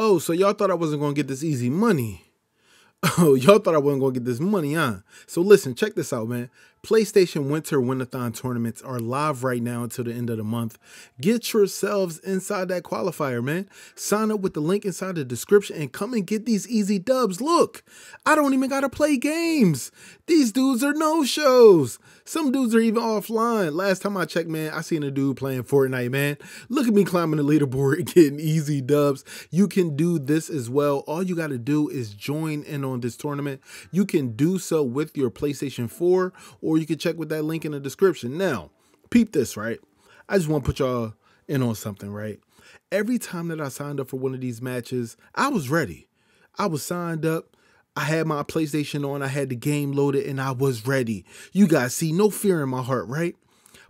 Oh, so y'all thought I wasn't gonna get this easy money. Oh, y'all thought I wasn't gonna get this money, huh? So listen, check this out, man. PlayStation Winter Win-A-Thon tournaments are live right now until the end of the month. Get yourselves inside that qualifier, man. Sign up with the link inside the description and come and get these easy dubs. Look, I don't even gotta play games. These dudes are no shows. Some dudes are even offline. Last time I checked, man, I seen a dude playing Fortnite, man. Look at me climbing the leaderboard getting easy dubs. You can do this as well. All you got to do is join in on this tournament. You can do so with your PlayStation 4 or you can check with that link in the description. Now, peep this, right? I just want to put y'all in on something, right? Every time that I signed up for one of these matches, I was ready. I was signed up. I had my PlayStation on, I had the game loaded, and I was ready. You guys see, no fear in my heart, right?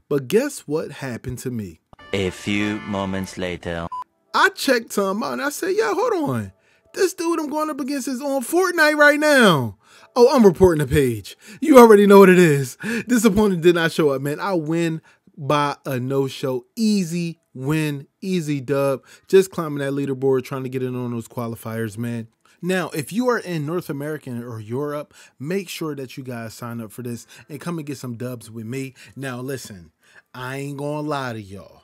But guess what happened to me? A few moments later. I checked time out and I said, yeah, hold on. This dude I'm going up against is on Fortnite right now. Oh, I'm reporting the page. You already know what it is. This opponent did not show up, man. I win by a no-show. Easy win, easy dub. Just climbing that leaderboard, trying to get in on those qualifiers, man. Now, if you are in North America or Europe, make sure that you guys sign up for this and come and get some dubs with me. Now, listen, I ain't gonna lie to y'all.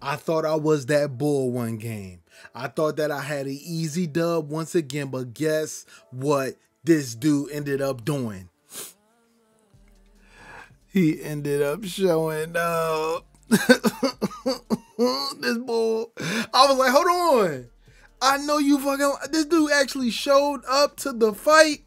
I thought I was that bull one game. I thought that I had an easy dub once again, but guess what this dude ended up doing? He ended up showing up. this bull. I was like, hold on. I know you fucking. This dude actually showed up to the fight.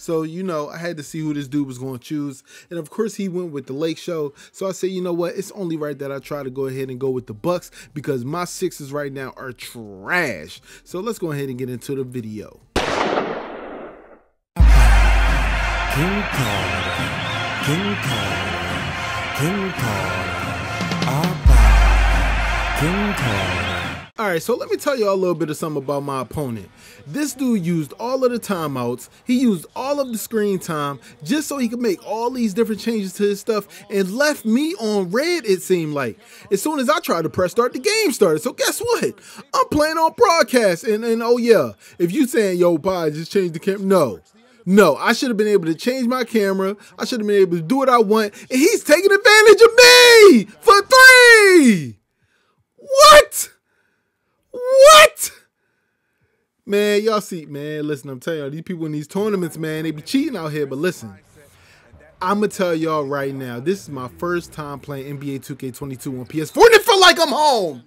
So, you know, I had to see who this dude was going to choose. And of course, he went with the Lake Show. So I said, you know what? It's only right that I try to go ahead and go with the Bucks because my sixes right now are trash. So let's go ahead and get into the video. King Kong, King Kong, King Kong, King Kong. All right, so let me tell you a little bit of something about my opponent. This dude used all of the timeouts. He used all of the screen time just so he could make all these different changes to his stuff and left me on red, it seemed like. As soon as I tried to press start, the game started. So guess what? I'm playing on broadcast. And, and oh yeah, if you saying, yo, bye, just change the camera. No. No, I should have been able to change my camera. I should have been able to do what I want. And he's taking advantage of me for three. What? What? Man, y'all see, man, listen, I'm telling y'all, these people in these tournaments, man, they be cheating out here. But listen, I'm going to tell y'all right now, this is my first time playing NBA 2K22 on PS4, and it felt like I'm home.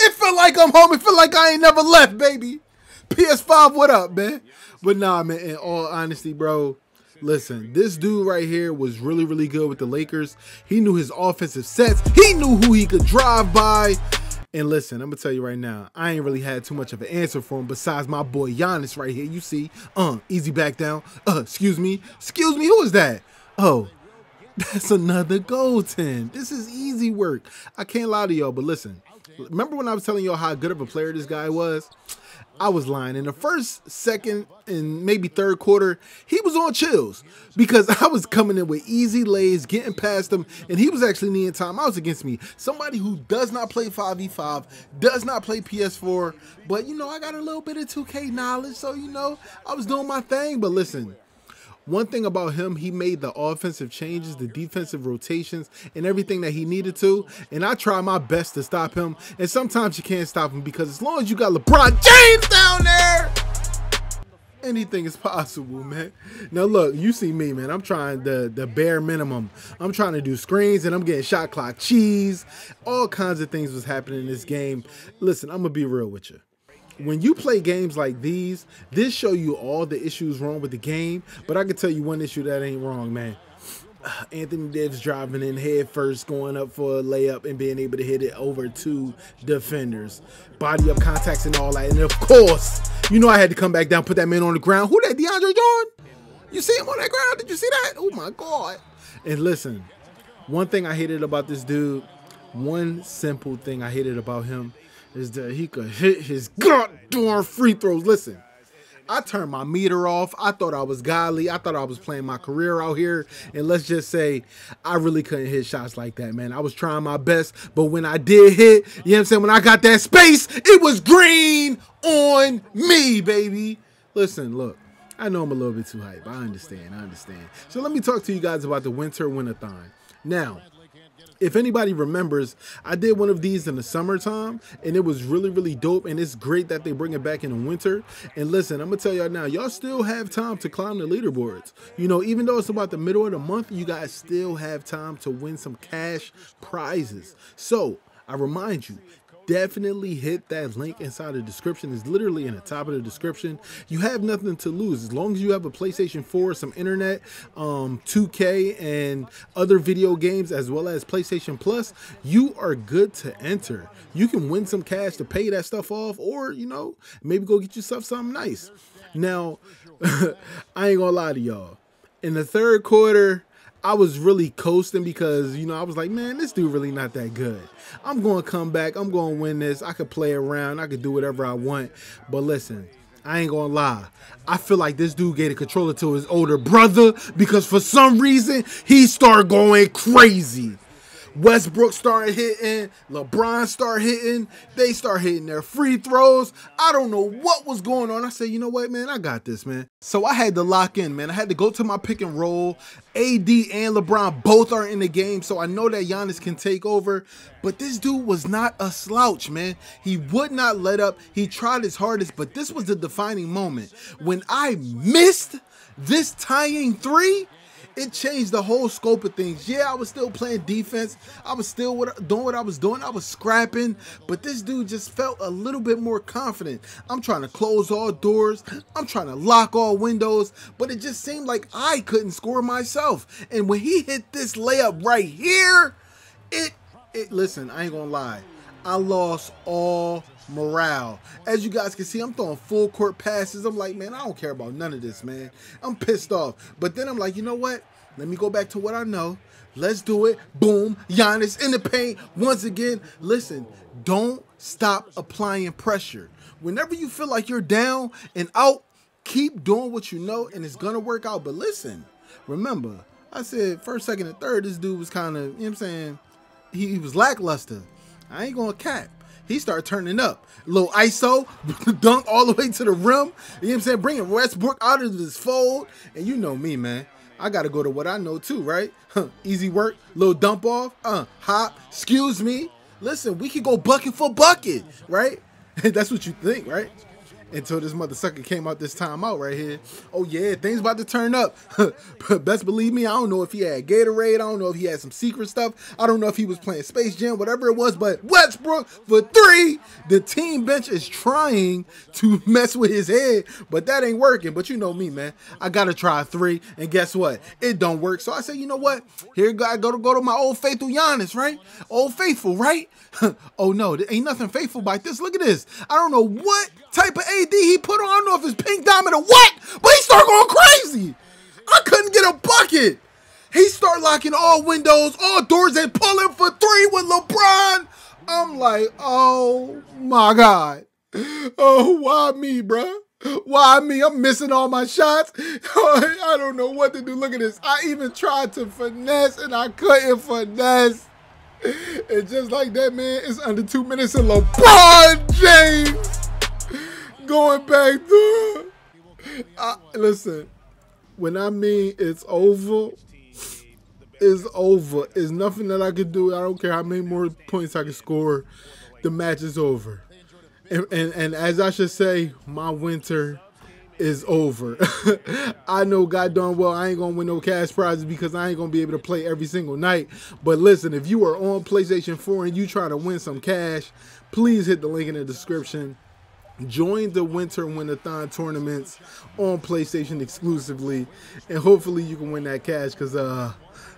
It felt like I'm home. It felt like I ain't never left, baby. PS5, what up, man? But nah, man, in all honesty, bro, listen, this dude right here was really, really good with the Lakers. He knew his offensive sets. He knew who he could drive by. And listen, I'm gonna tell you right now, I ain't really had too much of an answer for him besides my boy Giannis right here. You see, uh, easy back down. Uh, excuse me, excuse me, who is that? Oh, that's another goaltend. This is easy work. I can't lie to y'all, but listen, remember when I was telling y'all how good of a player this guy was? I was lying. In the first, second, and maybe third quarter, he was on chills because I was coming in with easy lays, getting past him, and he was actually needing timeouts against me. Somebody who does not play 5v5, does not play PS4, but you know, I got a little bit of 2K knowledge, so you know, I was doing my thing. But listen, one thing about him, he made the offensive changes, the defensive rotations, and everything that he needed to. And I try my best to stop him. And sometimes you can't stop him because as long as you got LeBron James down there, anything is possible, man. Now look, you see me, man. I'm trying the the bare minimum. I'm trying to do screens and I'm getting shot clock cheese. All kinds of things was happening in this game. Listen, I'm gonna be real with you when you play games like these, this show you all the issues wrong with the game. But I can tell you one issue that ain't wrong, man. Anthony Davis driving in head first, going up for a layup and being able to hit it over two defenders. Body up contacts and all that. And of course, you know I had to come back down, put that man on the ground. Who that, DeAndre Jordan? You see him on that ground? Did you see that? Oh my God. And listen, one thing I hated about this dude, one simple thing I hated about him is that he could hit his goddamn free throws. Listen, I turned my meter off. I thought I was godly. I thought I was playing my career out here. And let's just say, I really couldn't hit shots like that, man. I was trying my best, but when I did hit, you know what I'm saying? When I got that space, it was green on me, baby. Listen, look. I know I'm a little bit too hype. I understand. I understand. So let me talk to you guys about the Winter Win-A-Thon. Now, if anybody remembers, I did one of these in the summertime and it was really, really dope. And it's great that they bring it back in the winter. And listen, I'm gonna tell y'all now, y'all still have time to climb the leaderboards. You know, even though it's about the middle of the month, you guys still have time to win some cash prizes. So I remind you, definitely hit that link inside the description. It's literally in the top of the description. You have nothing to lose as long as you have a PlayStation 4, some internet, um, 2K, and other video games, as well as PlayStation Plus. You are good to enter. You can win some cash to pay that stuff off, or you know, maybe go get yourself something nice. Now, I ain't gonna lie to y'all. In the third quarter, I was really coasting because, you know, I was like, man, this dude really not that good. I'm going to come back. I'm going to win this. I could play around. I could do whatever I want. But listen, I ain't gonna lie. I feel like this dude gave the controller to his older brother because for some reason he started going crazy. Westbrook started hitting, LeBron started hitting, they start hitting their free throws. I don't know what was going on. I said, you know what, man, I got this, man. So I had to lock in, man. I had to go to my pick and roll. AD and LeBron both are in the game, so I know that Giannis can take over. But this dude was not a slouch, man. He would not let up. He tried his hardest, but this was the defining moment. When I missed this tying three, it changed the whole scope of things. Yeah, I was still playing defense. I was still doing what I was doing. I was scrapping, but this dude just felt a little bit more confident. I'm trying to close all doors. I'm trying to lock all windows, but it just seemed like I couldn't score myself. And when he hit this layup right here, it it listen, I ain't going to lie. I lost all morale. As you guys can see, I'm throwing full court passes. I'm like, man, I don't care about none of this, man. I'm pissed off. But then I'm like, you know what? Let me go back to what I know. Let's do it. Boom. Giannis in the paint once again. Listen, don't stop applying pressure. Whenever you feel like you're down and out, keep doing what you know and it's going to work out. But listen, remember, I said first, second, and third, this dude was kind of, you know what I'm saying? He, he was lackluster. I ain't going to cap he started turning up. A little ISO, dunk all the way to the rim. You know what I'm saying? Bringing Westbrook out of his fold. And you know me, man. I got to go to what I know too, right? Huh, easy work, little dump off, uh, hop, excuse me. Listen, we could go bucket for bucket, right? That's what you think, right? Until this mother sucker came out this time out right here. Oh yeah, things about to turn up. But Best believe me, I don't know if he had Gatorade. I don't know if he had some secret stuff. I don't know if he was playing Space Jam, whatever it was. But Westbrook for three. The team bench is trying to mess with his head, but that ain't working. But you know me, man. I gotta try three, and guess what? It don't work. So I say, you know what? Here I go to go to my old faithful Giannis, right? Old faithful, right? oh no, there ain't nothing faithful about this. Look at this. I don't know what type of AD he put on. I don't know if it's pink diamond or what, but he started going crazy. I couldn't get a bucket. He started locking all windows, all doors, and pulling for three with LeBron. I'm like, oh my God. Oh, why me, bruh? Why me? I'm missing all my shots. I don't know what to do. Look at this. I even tried to finesse and I couldn't finesse. And just like that, man, it's under two minutes and LeBron James going back to I, listen, when I mean it's over, it's over. It's nothing that I can do. I don't care how many more points I can score. The match is over. And, and, and as I should say, my winter is over. I know God darn well I ain't gonna win no cash prizes because I ain't gonna be able to play every single night. But listen, if you are on PlayStation 4 and you try to win some cash, please hit the link in the description. Join the Winter Win-A-Thon tournaments on PlayStation exclusively, and hopefully you can win that cash. Cause uh,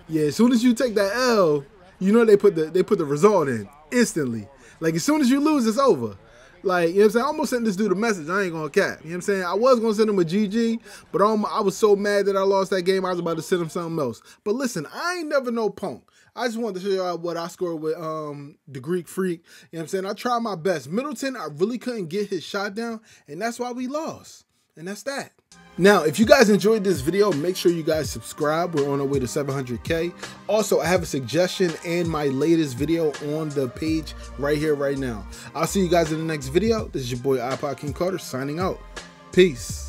yeah, as soon as you take that L, you know they put the they put the result in instantly. Like as soon as you lose, it's over. Like, you know what I'm saying? I almost sent this dude a message. I ain't gonna cap. You know what I'm saying? I was gonna send him a GG, but I was so mad that I lost that game, I was about to send him something else. But listen, I ain't never no punk. I just wanted to show y'all what I scored with um the Greek Freak. You know what I'm saying? I tried my best. Middleton, I really couldn't get his shot down, and that's why we lost. And that's that. Now, if you guys enjoyed this video, make sure you guys subscribe. We're on our way to 700K. Also, I have a suggestion and my latest video on the page right here, right now. I'll see you guys in the next video. This is your boy iPod King Carter signing out. Peace.